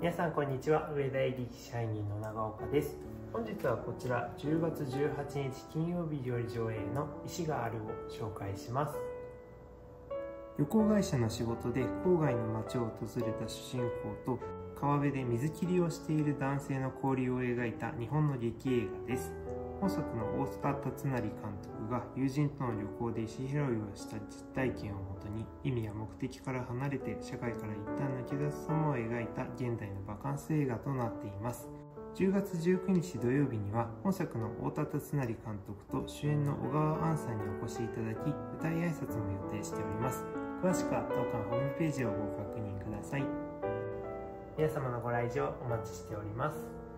皆さんこんにちは。上田入り社員の長岡です。本日はこちら10月18日金曜日より上映の石があるを紹介します。旅行会社の仕事で郊外の町を訪れた主人公と川辺で水切りをしている男性の交流を描いた日本の劇映画です。本作の大塚達成監督が友人との旅行で石拾いをした実体験をもとに意味や目的から離れて社会から一旦抜け出す様を描いた現代のバカンス映画となっています。10月19日土曜日には本作の太田達成監督と主演の小川杏さんにお越しいただき舞台挨拶も予定しております。詳しくは当館ホームページをご確認ください。皆様のご来場お待ちしております。